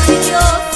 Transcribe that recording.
Dios y yo.